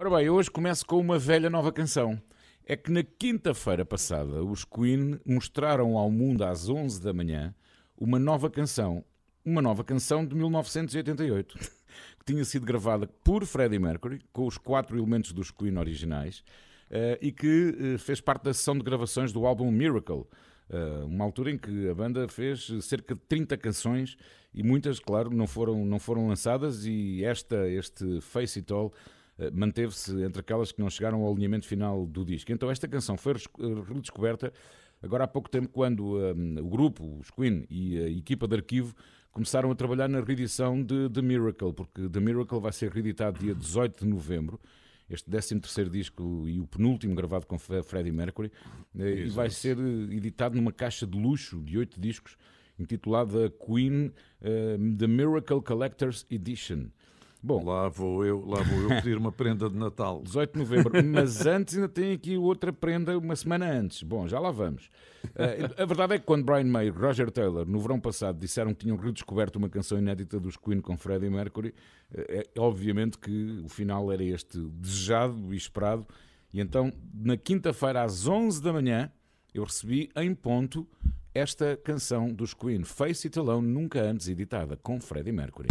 Ora bem, hoje começo com uma velha nova canção. É que na quinta-feira passada os Queen mostraram ao mundo às 11 da manhã uma nova canção. Uma nova canção de 1988, que tinha sido gravada por Freddie Mercury, com os quatro elementos dos Queen originais, eh, e que eh, fez parte da sessão de gravações do álbum Miracle. Eh, uma altura em que a banda fez cerca de 30 canções e muitas, claro, não foram, não foram lançadas e esta, este Face It All manteve-se entre aquelas que não chegaram ao alinhamento final do disco. Então esta canção foi redescoberta agora há pouco tempo quando um, o grupo, os Queen e a equipa de arquivo começaram a trabalhar na reedição de The Miracle, porque The Miracle vai ser reeditado dia 18 de novembro este 13 terceiro disco e o penúltimo gravado com Freddie Mercury, eh, e vai ser eh, editado numa caixa de luxo de oito discos, intitulada Queen uh, The Miracle Collector's Edition. Bom, lá vou eu, lá vou eu pedir uma prenda de Natal. 18 de novembro, mas antes ainda tem aqui outra prenda uma semana antes. Bom, já lá vamos. Uh, a verdade é que quando Brian May e Roger Taylor, no verão passado, disseram que tinham redescoberto uma canção inédita dos Queen com Freddie Mercury, uh, é, obviamente que o final era este desejado e esperado. E então, na quinta-feira, às 11 da manhã, eu recebi em ponto esta canção dos Queen, Face It Alone, nunca antes editada, com Freddie Mercury.